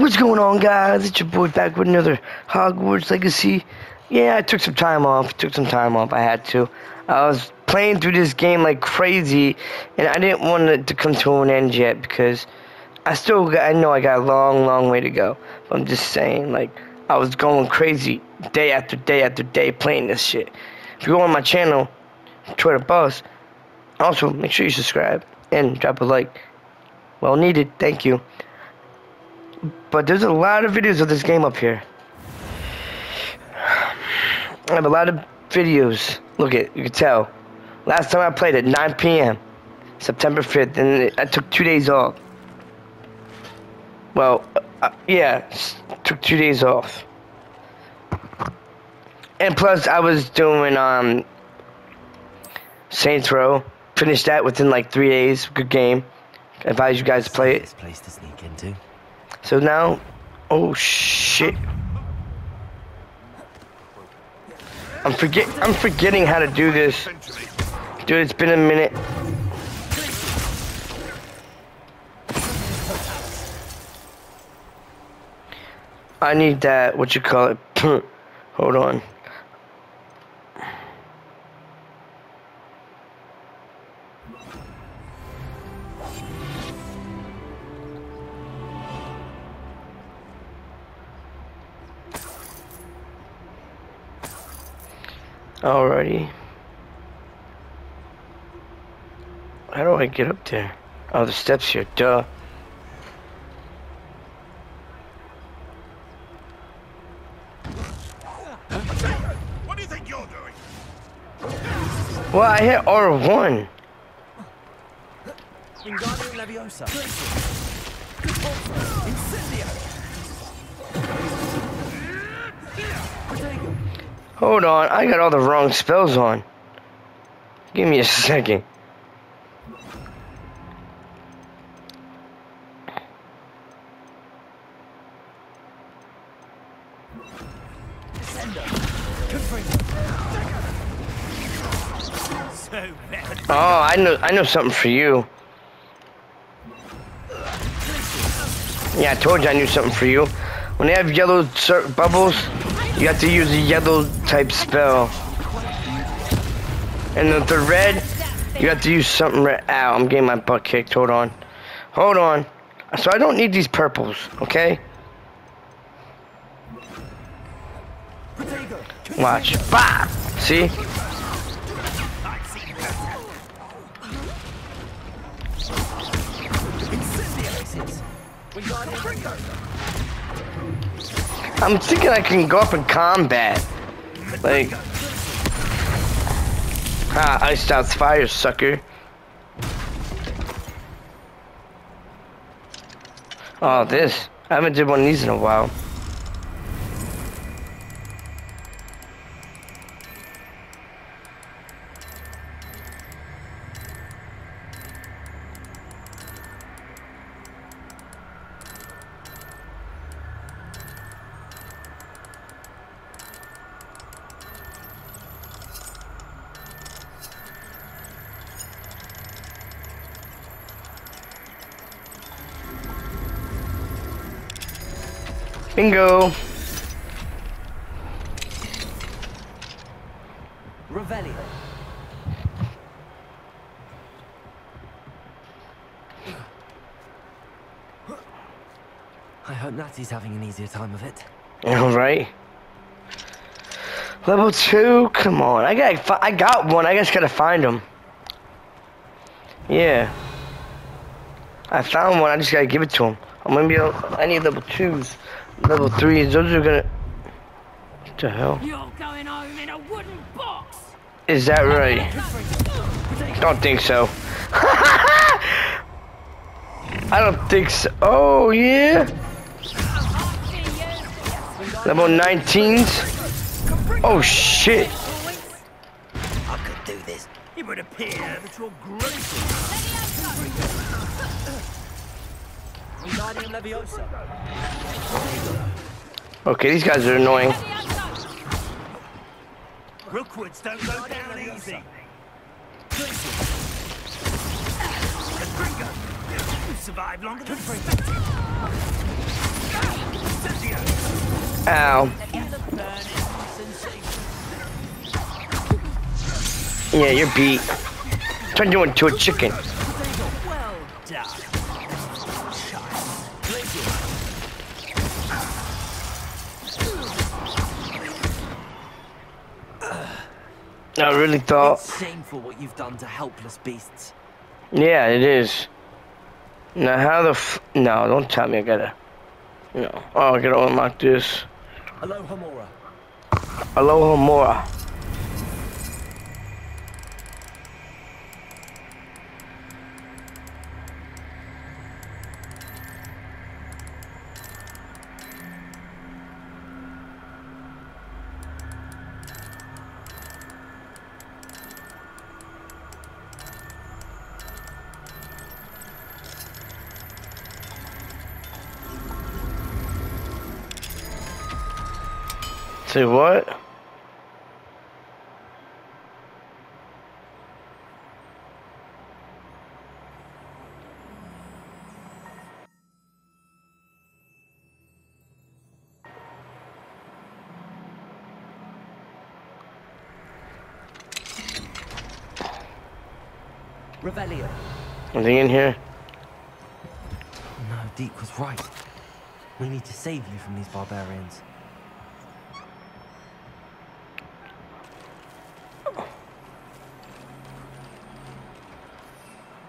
What's going on, guys? It's your boy back with another Hogwarts Legacy. Yeah, I took some time off. Took some time off. I had to. I was playing through this game like crazy, and I didn't want it to come to an end yet because I still got, I know I got a long, long way to go. But I'm just saying, like, I was going crazy day after day after day playing this shit. If you go on my channel, Troy DaBoss, also make sure you subscribe and drop a like. Well needed. Thank you. But there's a lot of videos of this game up here. I have a lot of videos. Look at you can tell. Last time I played at 9 p.m. September 5th, and I took two days off. Well, uh, yeah, took two days off. And plus, I was doing um Saints Row. Finished that within like three days. Good game. advise you guys to play it. Place to sneak into. So now, oh shit. I'm forget I'm forgetting how to do this. Dude, it's been a minute. I need that, what you call it? Hold on. Alrighty. How do I get up there? Oh, the steps here, duh. What do you think you're doing? Well, I hit R1. Wingardium Leviosa. Incendio. Hold on, I got all the wrong spells on. Give me a second. Oh, I know, I know something for you. Yeah, I told you I knew something for you. When they have yellow bubbles, you have to use a yellow type spell. And they're red, you have to use something red. Ow, I'm getting my butt kicked. Hold on. Hold on. So I don't need these purples, okay? Watch. Bah! See? Incendio. Wingardium Leviosa. I'm thinking I can go up in combat. Like. Ah, iced out fire, sucker. Oh, this. I haven't did one of these in a while. Bingo. Revelio. I hope Natty's having an easier time of it. All right. Level two. Come on. I got. I got one. I just gotta find him. Yeah. I found one. I just gotta give it to him. I'm gonna be. I need level twos. Level threes. Those are gonna. What the hell? You're going home in a wooden box! Is that right? Don't think so. I don't think so. Oh yeah. Level 19s. Oh shit. I could do this. It would appear that you're grateful. Wingardium Leviosa. Okay, these guys are annoying. Rookwoods don't go down easy. You survived longer than expected. Ow. Yeah, you're beat. Turned you into a chicken. I really thought. It's shameful what you've done to helpless beasts. Yeah, it is. Now, how the f- No, don't tell me I gotta. No. Oh, I gotta unlock this. Alohomora. Aloha Mora. Say what? Revelio. Anything in here? No, Deek was right. We need to save you from these barbarians.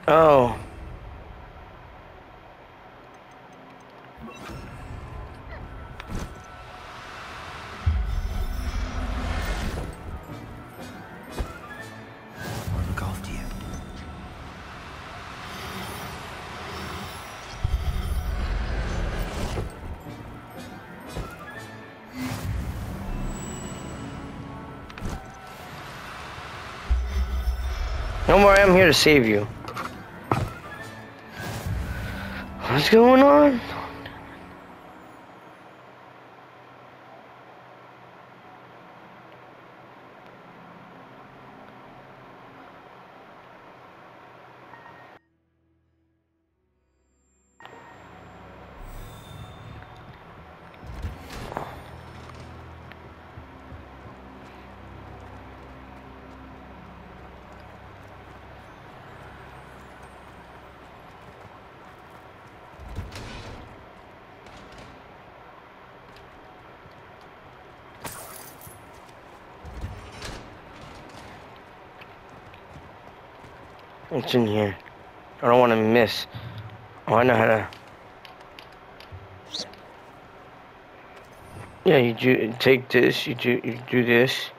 Oh. I'll look after you. Don't worry, I'm here to save you. What's going on? What's in here? I don't want to miss. Oh, I know how to. Yeah, you do take this. You do you do this.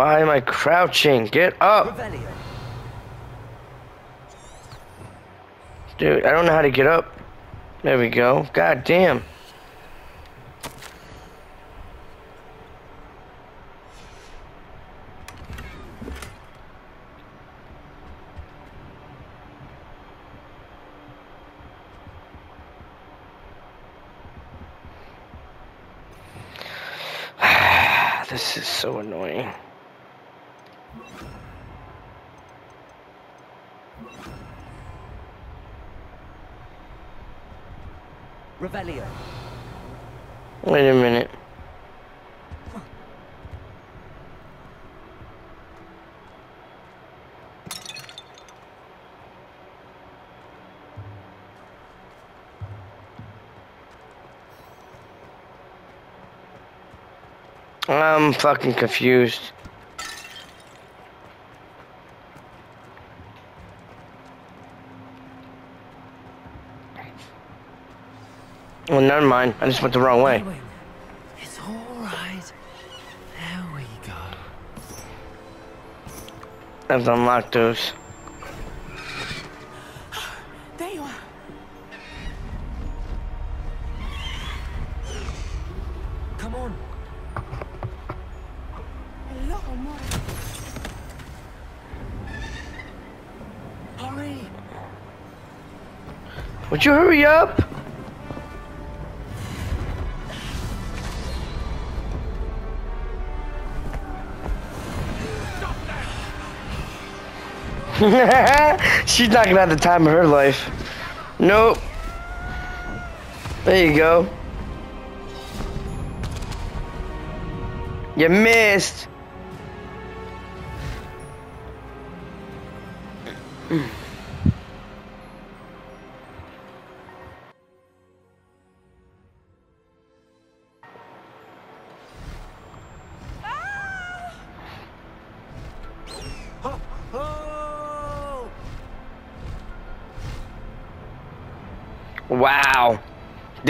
Why am I crouching? Get up, dude. I don't know how to get up. There we go. God damn. this is so annoying. Revelio. Wait a minute. I'm fucking confused. Well, never mind. I just went the wrong way. It's all right. There we go. I've unlocked those. Would you hurry up? She's not gonna have the time of her life. Nope. There you go. You missed.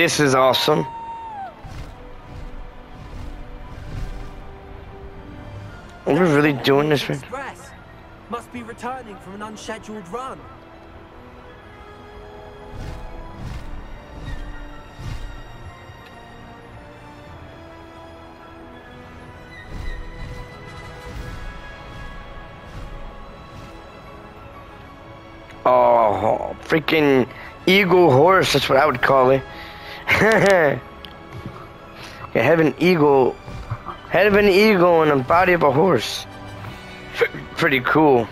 This is awesome. Are we really doing this? Express must be returning from an unscheduled run. Oh, freaking eagle horse. That's what I would call it. you have an eagle, head of an eagle and a body of a horse. Pretty cool.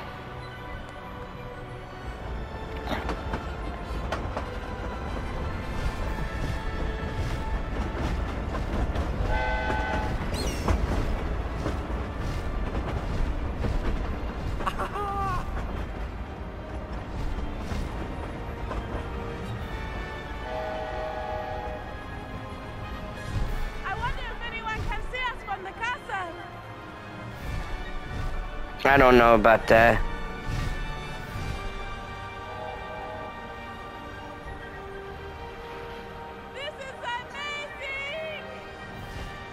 I don't know about that.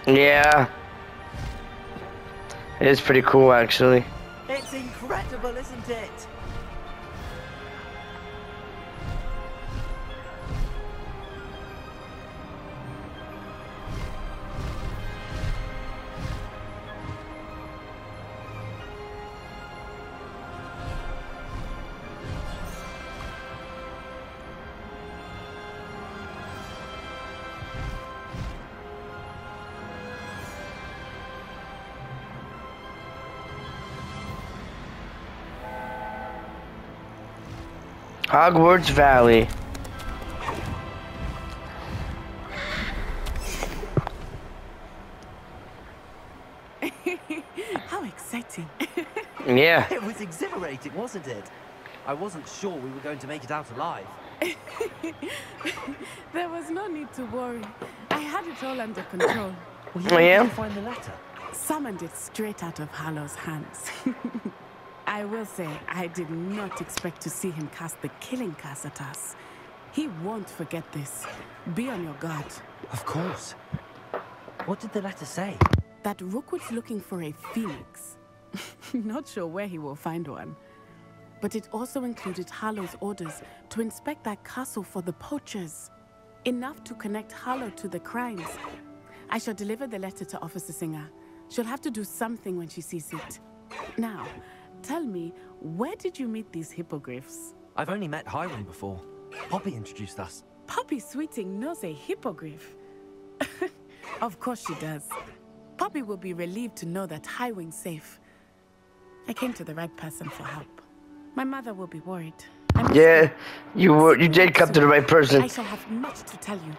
Yeah. It is pretty cool, actually. It's incredible, isn't it? Hogwarts Valley. How exciting. Yeah. It was exhilarating, wasn't it? I wasn't sure we were going to make it out alive. there was no need to worry. I had it all under control. Well, yeah? find the letter? Summoned it straight out of Harlow's hands. I will say, I did not expect to see him cast the killing curse at us. He won't forget this. Be on your guard. Of course. What did the letter say? That Rookwood's looking for a phoenix. Not sure where he will find one. But it also included Harlow's orders to inspect that castle for the poachers. Enough to connect Harlow to the crimes. I shall deliver the letter to Officer Singer. She'll have to do something when she sees it. Now, tell me, where did you meet these hippogriffs? I've only met Highwing before. Poppy introduced us. Poppy Sweeting knows a hippogriff. of course she does. Poppy will be relieved to know that Highwing's safe. I came to the right person for help. My mother will be worried. I must Yeah, you were, you did come to the right person. I person. shall have much to tell you.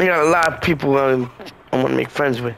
You got a lot of people um, I want to make friends with.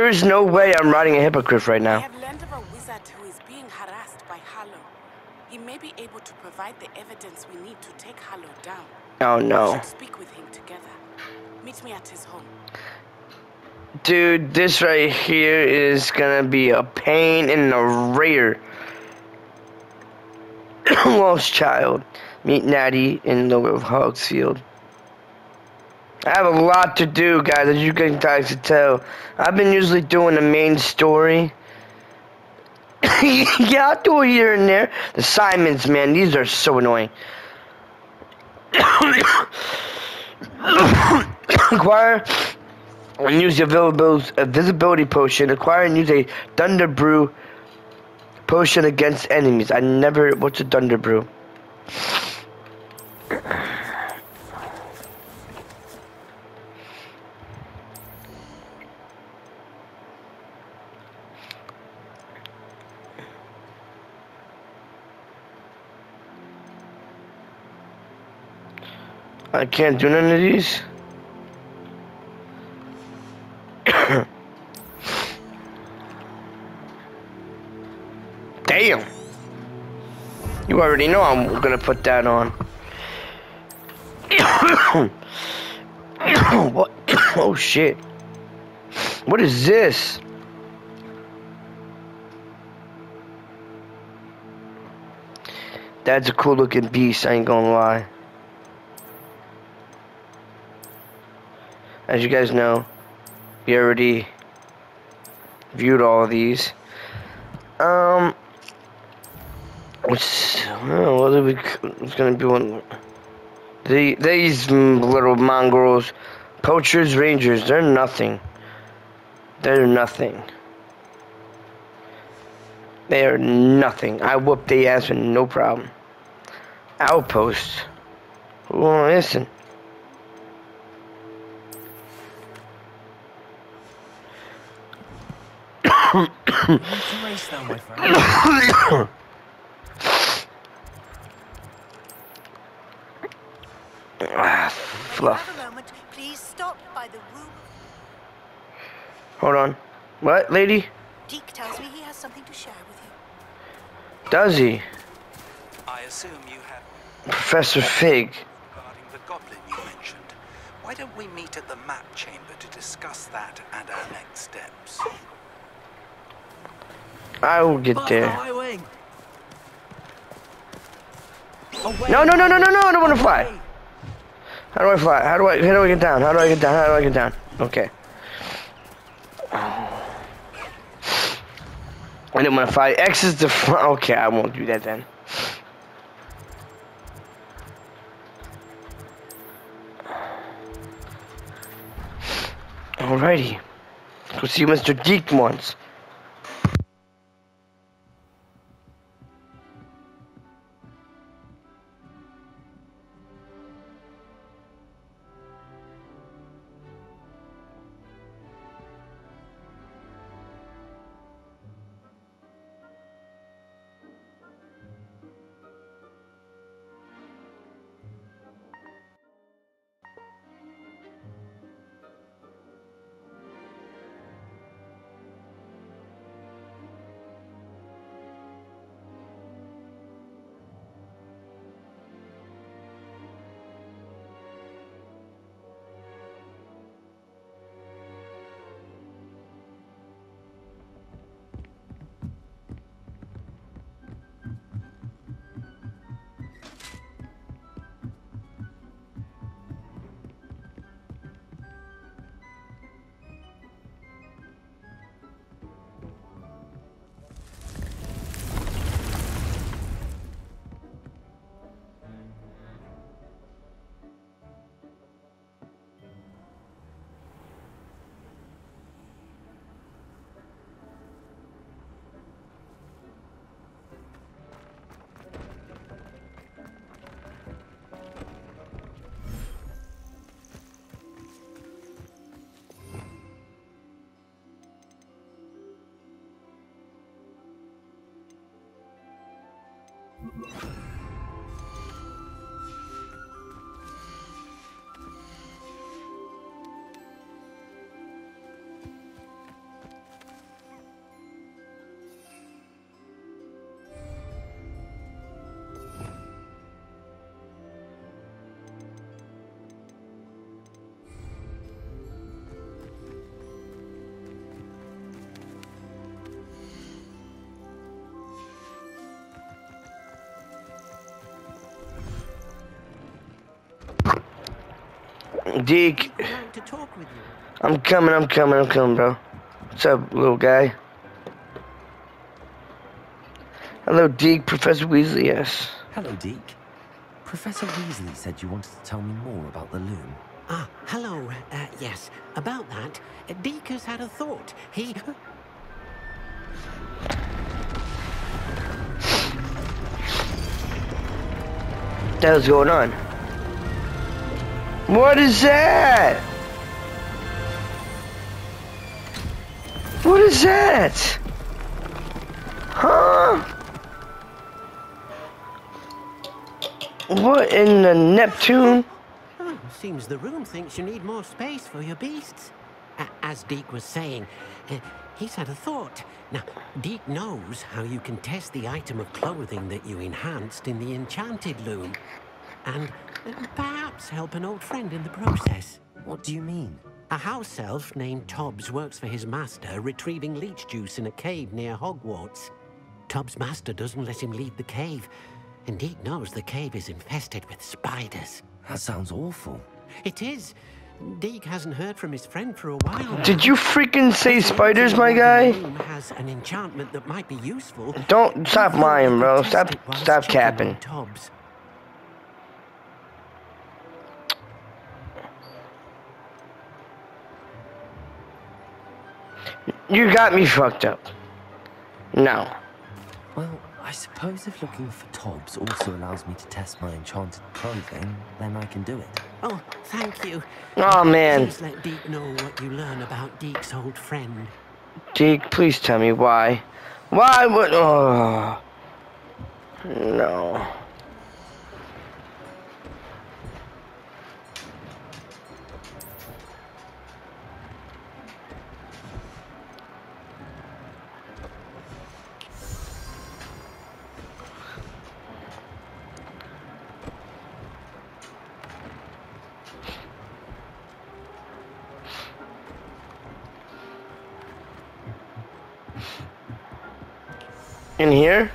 There is no way I'm riding a hippogriff right I now. have learned of a wizard who is being harassed by Harlow. He may be able to provide the evidence we need to take Harlow down. Oh We no. should speak with him together. Meet me at his home. Dude, this right here is gonna be a pain in the rear. Lost Child. Meet Natty in the Hogsfield. I have a lot to do, guys, as you guys can tell. I've been usually doing the main story. yeah, I'll do it here and there. The Simons, man, these are so annoying. Acquire and use the a uh, visibility potion. Acquire and use a Thunderbrew potion against enemies. I never. What's a Thunderbrew? I can't do none of these. Damn. You already know I'm gonna put that on. what? oh shit. What is this? That's a cool looking beast, I ain't gonna lie. As you guys know, we already viewed all of these. Um, what's oh, what are we? It's gonna be one. The these little mongrels, poachers, rangers. They're nothing. They're nothing. They are nothing. I whoop their ass with no problem. Outposts. Who. Well, listen. Race now, my friend. ah, fluff. Moment, please stop by the womb. Hold on. What, lady? Deek tells me he has something to share with you. Does he? I assume you have... Professor Fig. Regarding the goblin you mentioned. Why don't we meet at the map chamber to discuss that and our next steps? I will get there. No, no, no, no, no, no, I don't want to fly. How do I fly? How do I, how do I get down? How do I get down? How do I get down? Okay. I didn't want to fly. X is the front. Okay, I won't do that then. Alrighty. Go see Mr. Deek once. Deek, I'd like to talk with you. I'm coming, I'm coming, I'm coming, bro. What's up, little guy? Hello, Deek, Professor Weasley, yes. Hello, Deek. Professor Weasley said you wanted to tell me more about the loom. Ah, hello. Uh, yes, about that, Deek has had a thought. He. What the hell's going on? What is that? What is that? Huh? What in the Neptune? Oh, seems the room thinks you need more space for your beasts. As Deek was saying, uh, he's had a thought. Now, Deek knows how you can test the item of clothing that you enhanced in the enchanted loom. And perhaps help an old friend in the process. What do you mean? A house elf named Tobbs works for his master, retrieving leech juice in a cave near Hogwarts. Tobbs' master doesn't let him leave the cave, and Deek knows the cave is infested with spiders. That sounds awful. It is. Deek hasn't heard from his friend for a while. Did you freaking say spiders, my guy? has an enchantment that might be useful. Don't stop He thought he lying, bro. Stop, stop capping. Tobbs. You got me fucked up. No. Well, I suppose if looking for Tobbs also allows me to test my enchanted clothing, then I can do it. Oh, thank you. Oh man, Please let Deek know what you learn about Deek's old friend. Deek, please tell me why. Why would? Oh, no. In here?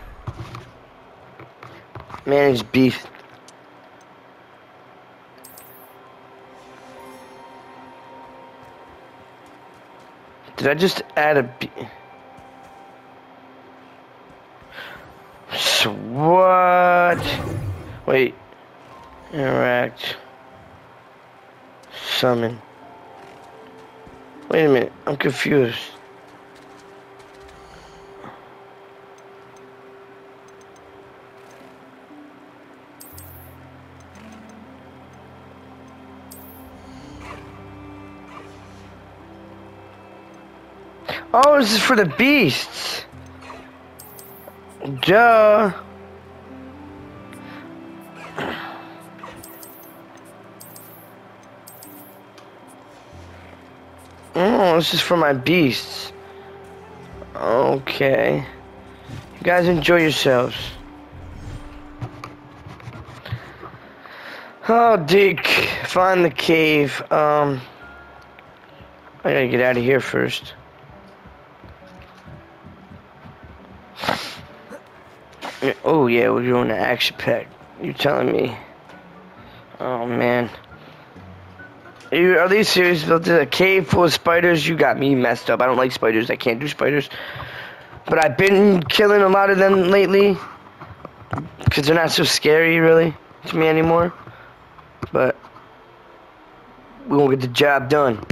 Managed beef. Did I just add a So what? Wait. Interact. Summon. Wait a minute. I'm confused. This is for the beasts. Duh. Oh, this is for my beasts. Okay. You guys enjoy yourselves. Oh, Dick, find the cave. Um, I gotta get out of here first. Oh yeah, we're doing an action pack. You're telling me? Oh man. Are, you, are they serious about? A cave full of spiders? You got me messed up. I don't like spiders. I can't do spiders. But I've been killing a lot of them lately. Because they're not so scary, really, to me anymore. But we won't get the job done.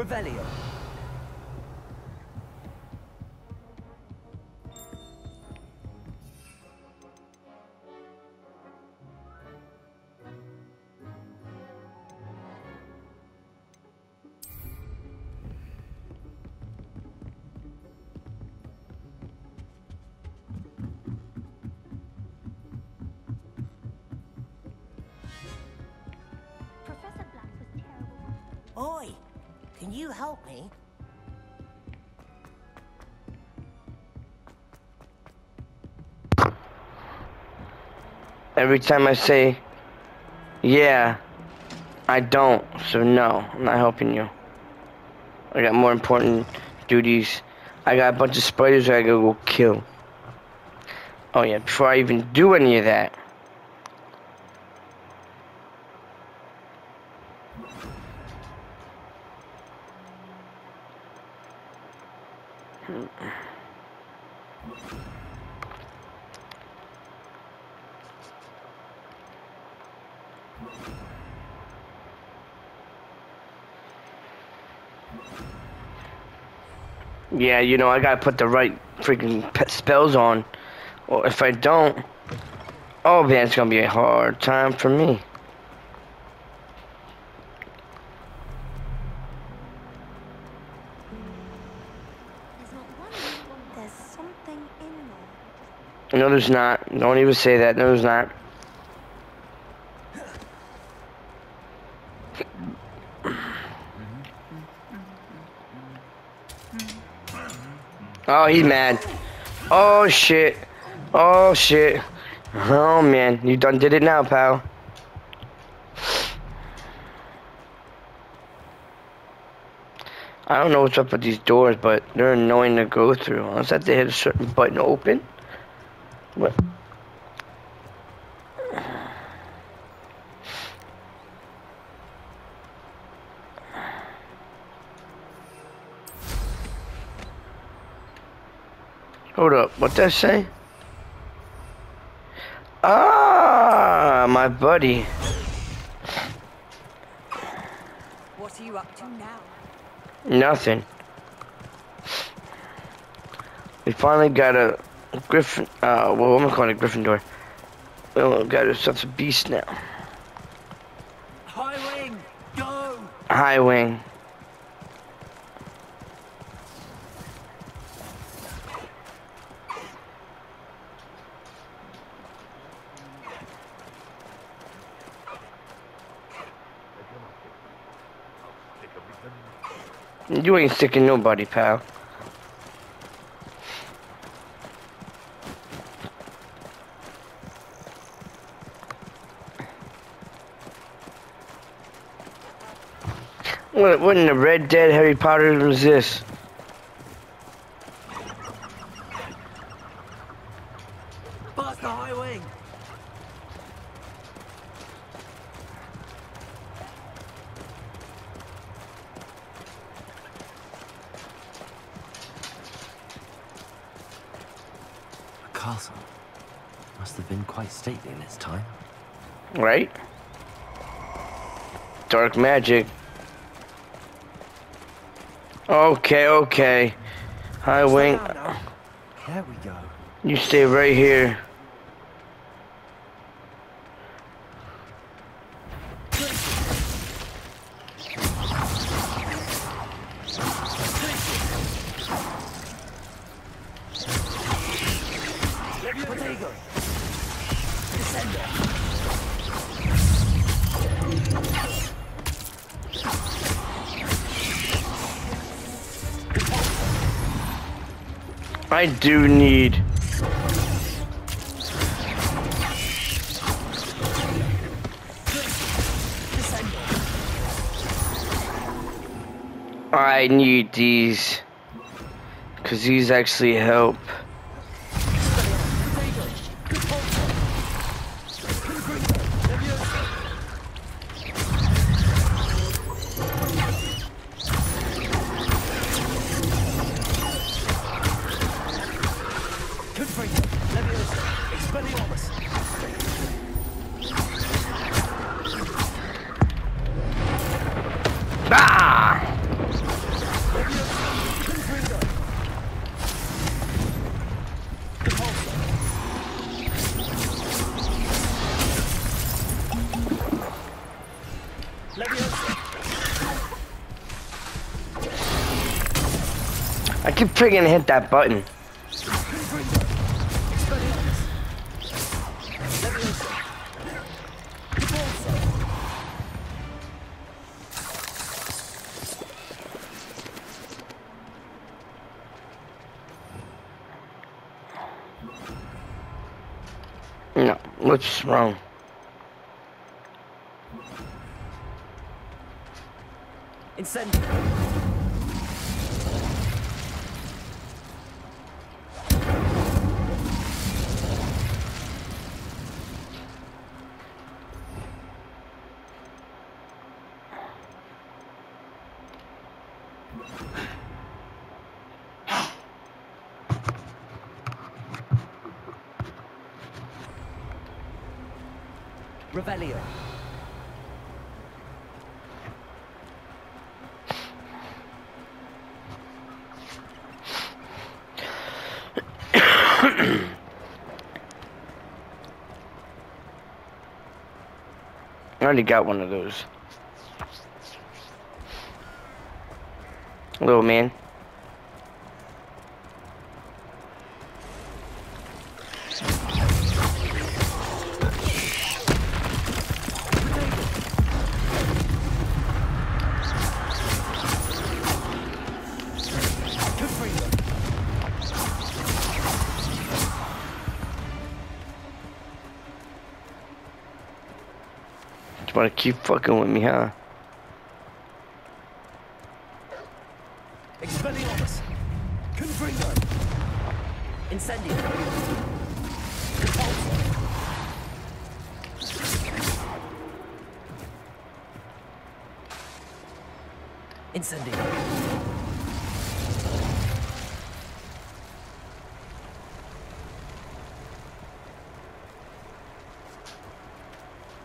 Revelio. Every time I say, yeah, I don't. So no, I'm not helping you. I got more important duties. I got a bunch of spiders I gotta go kill. Oh yeah, before I even do any of that. Yeah, you know, I gotta put the right freaking pe- spells on. Or if I don't, oh man, it's gonna be a hard time for me. There's not one. There's something in there. No, there's not. Don't even say that. No, there's not. Oh, he's mad. Oh, shit. Oh, shit. Oh, man. You done did it now, pal. I don't know what's up with these doors, but they're annoying to go through. Unless I have hit a certain button to open. What? Hold up, what that say? Ah, my buddy. What are you up to now? Nothing. We finally got a Griffin, uh, well, I'm gonna it a Gryffindor. We got ourselves a beast now. High wing, go! Highwing. You ain't sticking nobody, pal. What, in the Red Dead Harry Potter was this? Past the Highwing! A castle. Must have been quite stately in its time. Right? Dark magic. Okay, okay. Highwing. There we go. You stay right here. I do need. I need these. Because these actually help. I keep freaking hit that button. Wrong? Incendio! Revelio. I already got one of those. Little man. Just wanna keep fucking with me, huh? Expelliarmus. Confringo. Incendio. Incendio.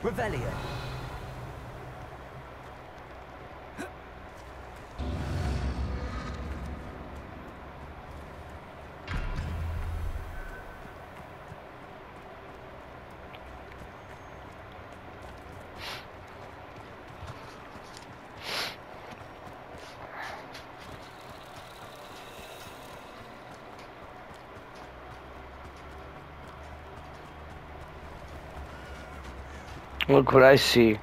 Revelio. Look what I see.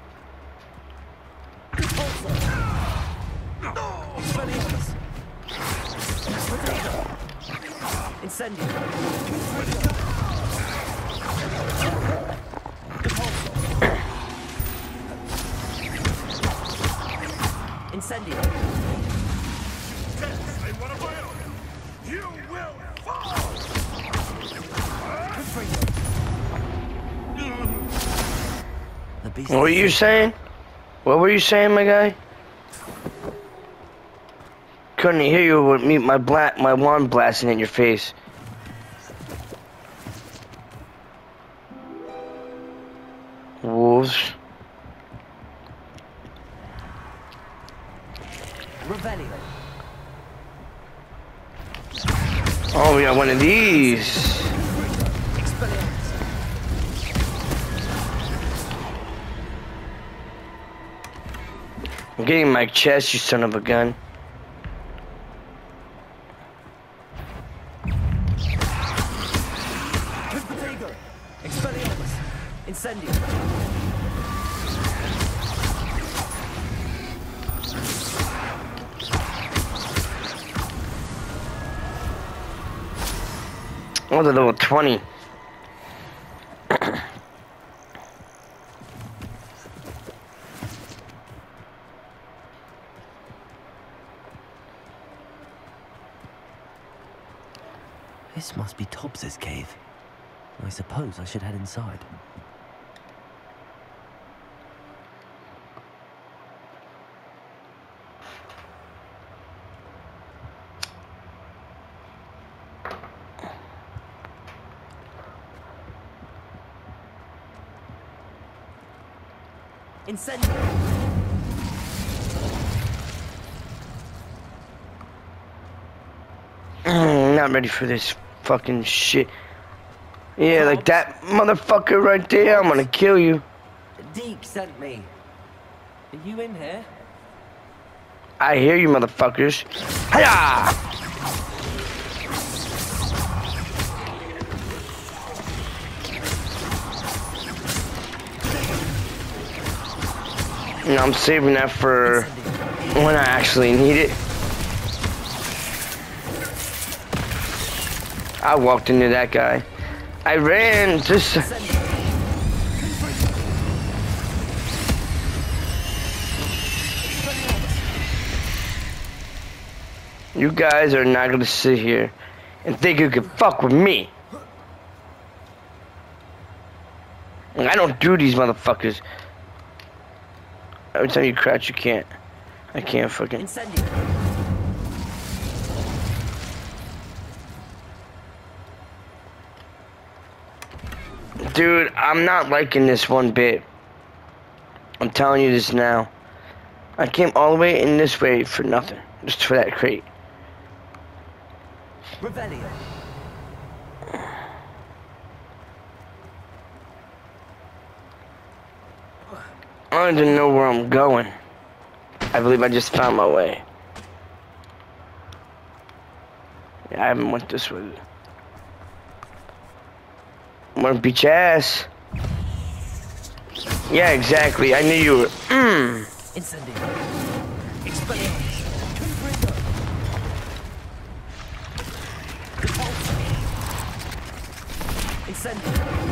Expelliarmus. Incendio. Incendio. You will What were you saying? What were you saying, my guy? Couldn't hear you with me, my bla my wand blasting in your face. I'm getting my chest, you son of a gun. Should head inside. Incendio! Not ready for this fucking shit. Yeah, like that motherfucker right there, I'm gonna kill you. Deek sent me. Are you in here? I hear you motherfuckers. Hiya! And I'm saving that for when I actually need it. I walked into that guy. I ran just. You guys are not gonna sit here and think you can fuck with me. And I don't do these motherfuckers. Every time you crouch, you can't. I can't fucking. Incendio! Dude, I'm not liking this one bit. I'm telling you this now. I came all the way in this way for nothing. Just for that crate. Revelio. I don't even know where I'm going. I believe I just found my way. Yeah, I haven't went this way. I'm gonna beat your ass. Yeah, exactly. I knew you were. Mmm. Incendio. Expelliarmus. Confringo. Incendio.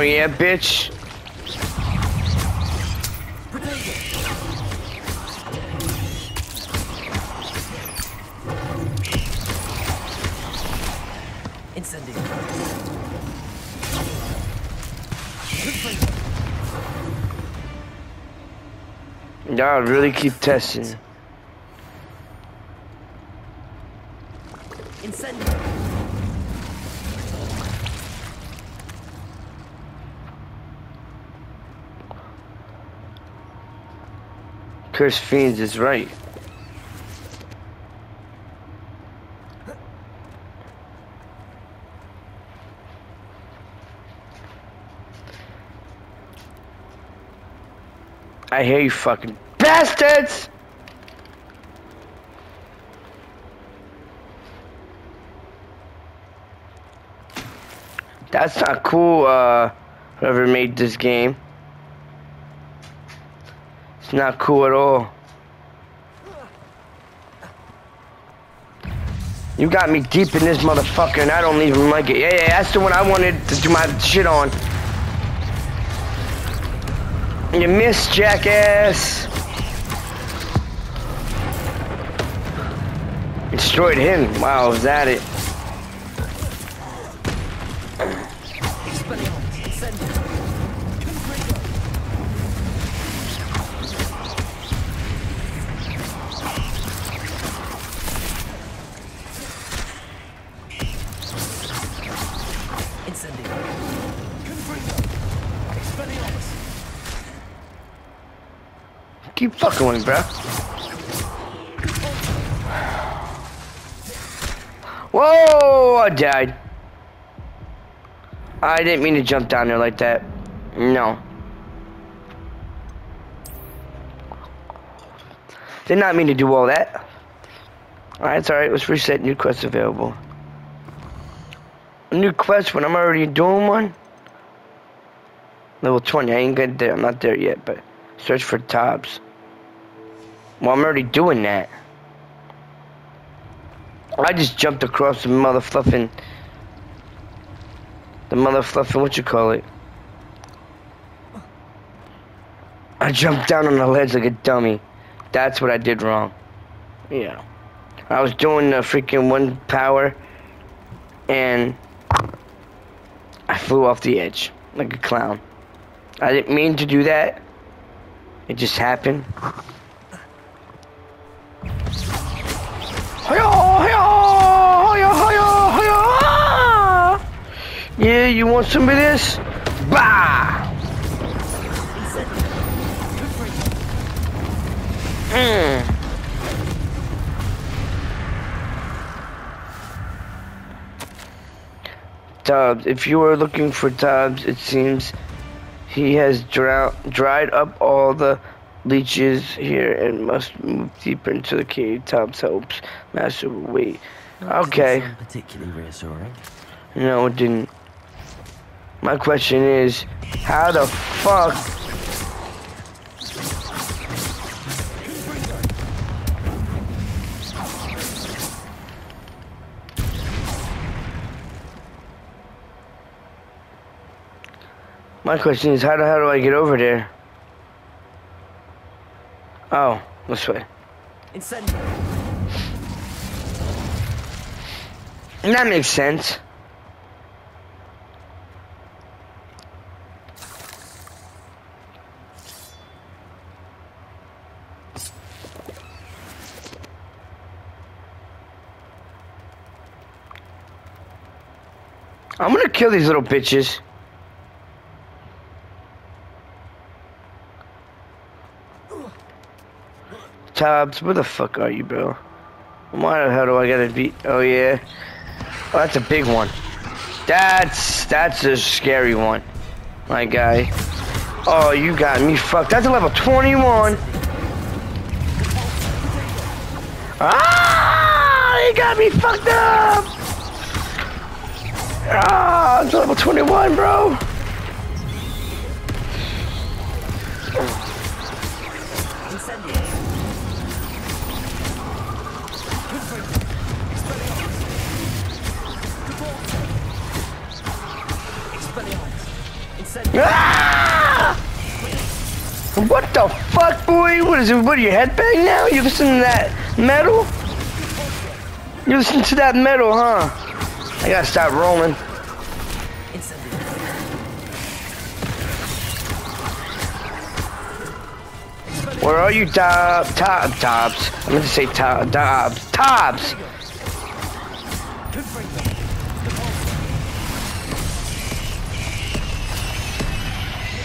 Oh yeah, bitch. Incendio! Y'all really keep testing. Incendio! Chris Fiends is right. I hear you fucking bastards! That's not cool, uh, whoever made this game. Not cool at all. You got me deep in this motherfucker and I don't even like it. Yeah, yeah, that's the one I wanted to do my shit on. You missed, jackass. Destroyed him. Wow, was that it? Fucking me, bro. Whoa! I died. I didn't mean to jump down there like that. No. Did not mean to do all that. Alright, it's alright. Let's reset new quest available. A new quest when I'm already doing one? Level 20. I ain't get there. I'm not there yet, but search for Tobbs. Well, I'm already doing that. I just jumped across the mother fluffing. The mother fluffing, what you call it? I jumped down on the ledge like a dummy. That's what I did wrong. Yeah. I was doing the freaking one power and I flew off the edge like a clown. I didn't mean to do that. It just happened. Yeah, you want some of this? Bah! Hmm. Dobbs, if you are looking for Dobbs, it seems he has dried up all the leeches here and must move deeper into the cave. Tubbs helps Master wait. Okay. Doesn't sound particularly reassuring. No, it didn't. My question is, how the fuck? My question is, how hell do I get over there? Oh, this way. Incendio. That makes sense. I'm gonna kill these little bitches. Tubbs, where the fuck are you, bro? Why the hell do I gotta beat? Oh yeah. Oh, that's a big one. That's that's a scary one, my guy. Oh, you got me fucked. That's a level 21. Ah, he got me fucked up. Ah, it's level 21, bro. Ah! What the fuck, boy? What is it? What are you headbang now? You listen to that metal? You listen to that metal, huh? I gotta stop rolling. Where are you, Dob? Top, Dobbs. I'm gonna say Top, Dobbs.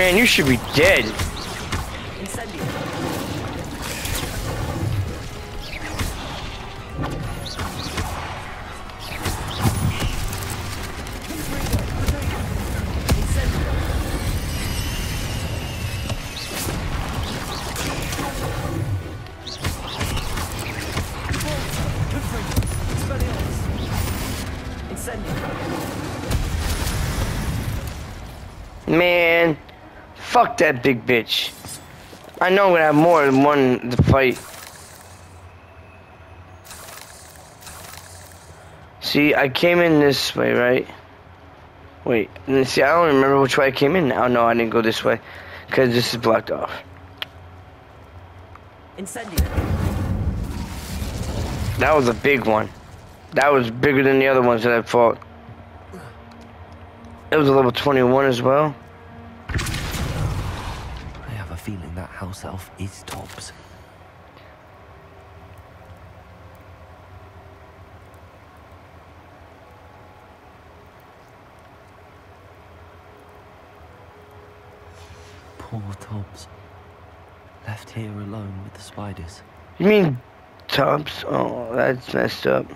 Man, you should be dead. Fuck that big bitch. I know I'm gonna have more than one to fight. See, I came in this way, right? Wait, see, I don't remember which way I came in now. No, I didn't go this way. Because this is blocked off. That was a big one. That was bigger than the other ones that I fought. It was a level 21 as well. House elf is Tobbs. Poor Tobbs. Left here alone with the spiders. You mean Tubbs? Oh, that's messed up.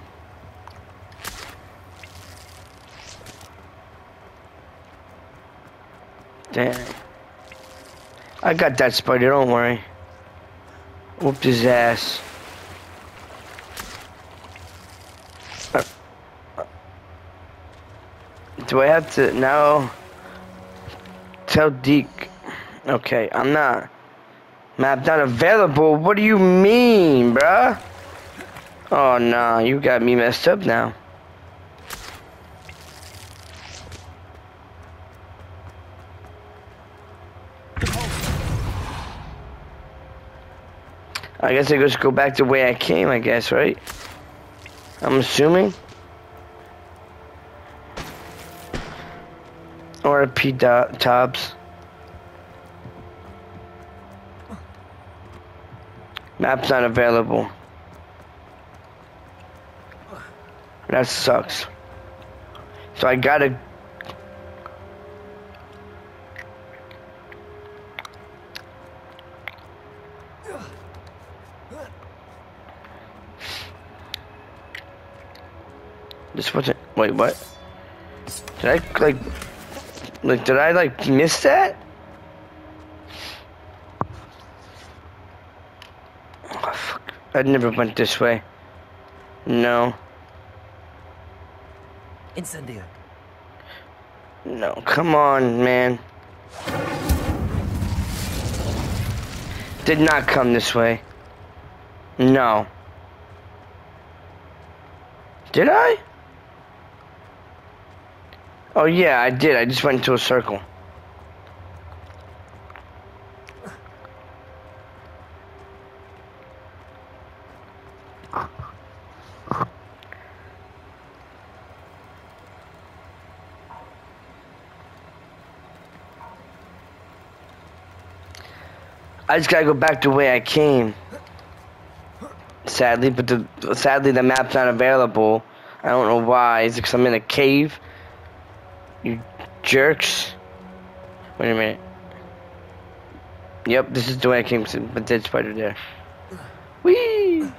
Damn. I got that spider, don't worry. Whooped his ass. Uh, Do I have to now tell Deek? Okay, I'm not. Map not available? What do you mean, bruh? Oh, nah, you got me messed up now. I guess I just go back the way I came, I guess, right? I'm assuming. Or P dot. Map's not available. That sucks. So I gotta This wasn't. Wait, what? Did I like? Like, did I like miss that? Oh, fuck. I never went this way. No. Incendio. No, come on, man. Did not come this way. No. Did I? Oh yeah, I did. I just went into a circle. I just gotta go back the way I came. Sadly, but the sadly the map's not available. I don't know why. Is it because I'm in a cave? You jerks. Wait a minute. Yep, this is the way I came to the dead spider there. Whee!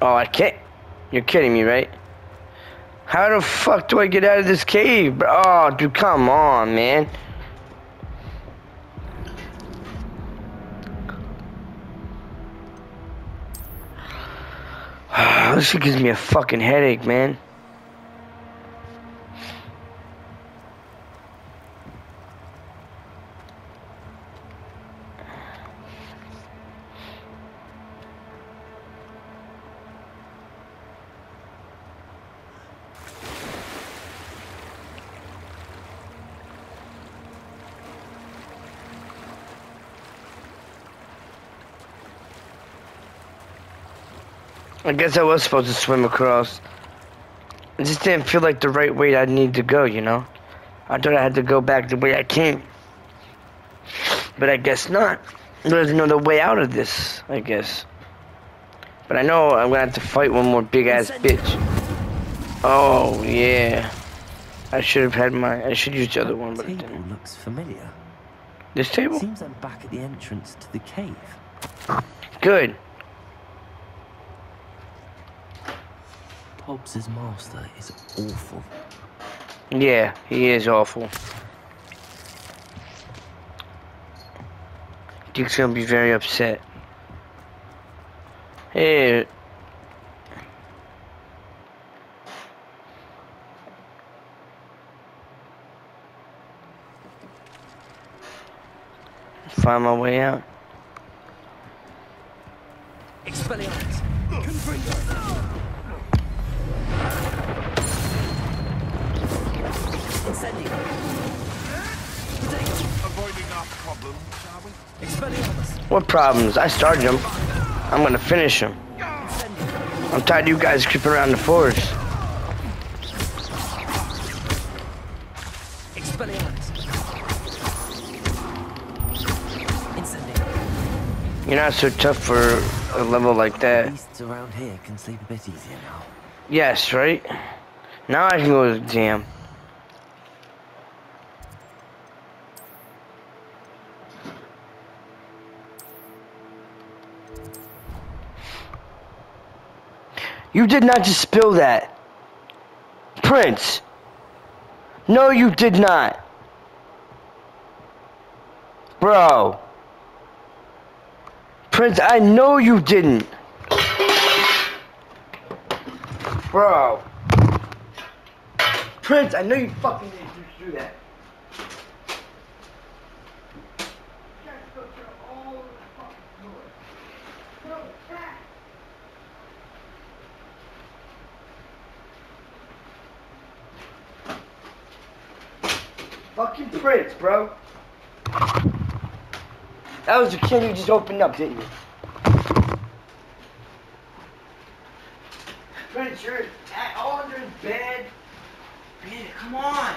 Oh, I can't. You're kidding me, right? How the fuck do I get out of this cave? bro? Oh, dude, come on, man. this shit gives me a fucking headache, man. I guess I was supposed to swim across. It just didn't feel like the right way I need to go, you know? I thought I had to go back the way I came. But I guess not. There's another way out of this, I guess. But I know I'm gonna have to fight one more big ass bitch. Oh, yeah. I should have had my. I should use the other one, but I table didn't. looks familiar. This table? Seems I'm back at the entrance to the cave. Good. Hobbs's master is awful. Yeah, he is awful. Duke's gonna be very upset. Hey. Find my way out. Expelliarmus. Confringo. Incendio. Avoiding our problem, shall we? Expelliarmus. What problems? I started them. I'm gonna finish them. I'm tired of you guys creeping around the forest. You're not so tough for a level like that. Beasts around here can sleep a bit easier now. Yes, right? Now I can go to the jam. You did not just spill that. Prince. No, you did not. Bro. Prince, I know you didn't. Bro. Prince, I know you fucking didn't do that. Bro. That was the can you just opened up, didn't you? Furniture at all under his bed. Man, come on.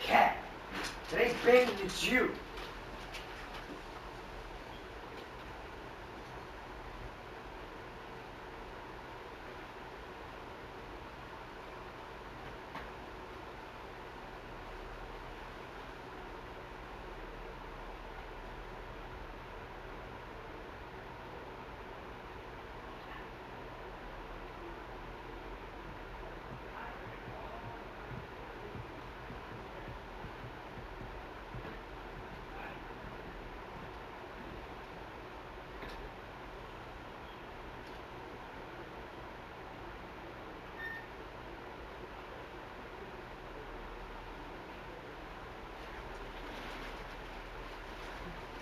Cat, today's banging, it's you.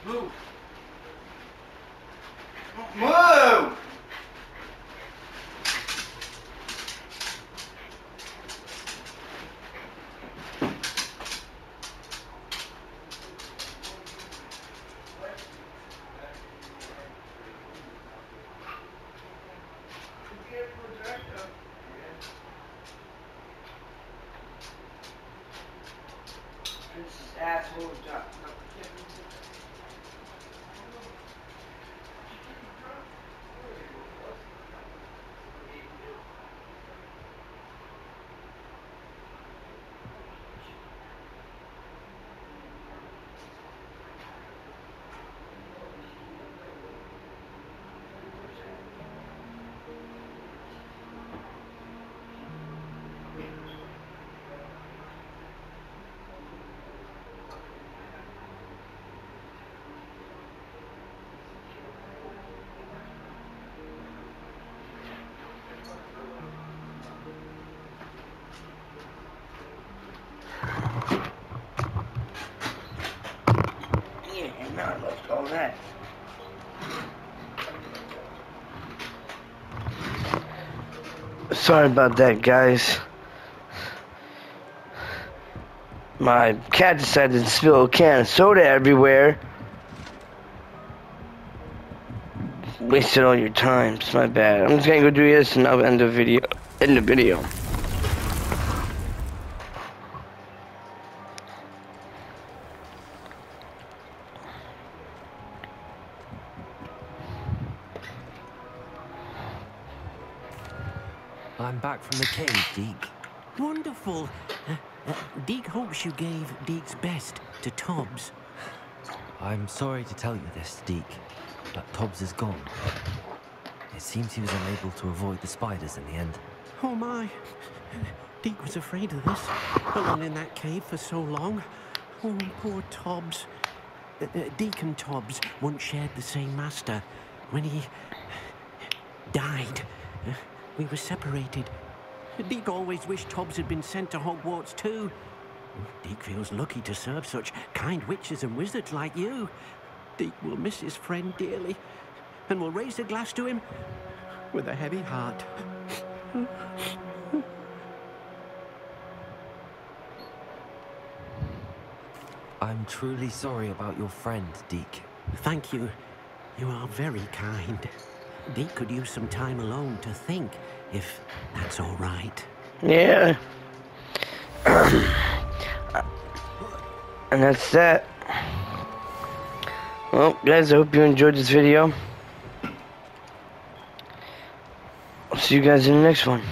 Move. Move! This is asshole job. Yeah, now let's go that. Sorry about that, guys. My cat decided to spill a can of soda everywhere. Wasted all your time. It's my bad. I'm just gonna go do this and I'll end the video. End the video. From the cave, Deek. Wonderful. Uh, uh, Deek hopes you gave Deek's best to Tobbs. I'm sorry to tell you this, Deek, but Tobbs is gone. It seems he was unable to avoid the spiders in the end. Oh my. Deek was afraid of this. Alone in that cave for so long. Oh, poor Tobbs. Uh, uh, Deek and Tobbs once shared the same master. When he died, uh, we were separated. Deek always wished Tobbs had been sent to Hogwarts too. Deek feels lucky to serve such kind witches and wizards like you. Deek will miss his friend dearly and will raise a glass to him with a heavy heart. I'm truly sorry about your friend, Deek. Thank you. You are very kind. Deek could use some time alone to think, if that's all right. Yeah. and that's that. Well, guys, I hope you enjoyed this video. I'll see you guys in the next one.